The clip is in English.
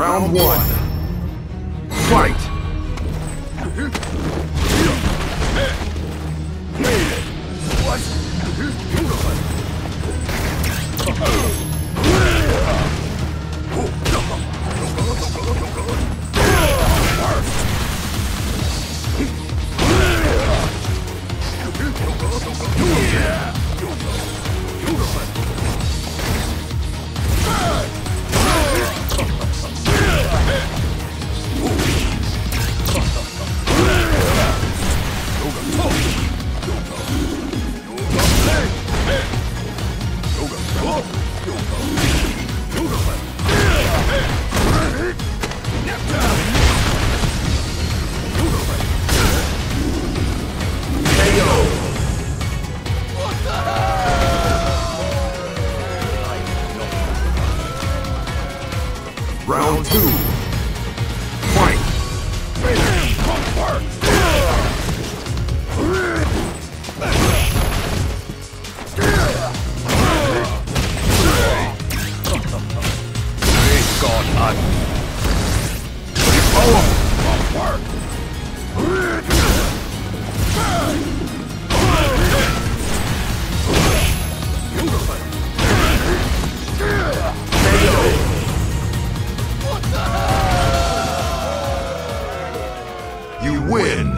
Round one. Fight! Round two. God. You win!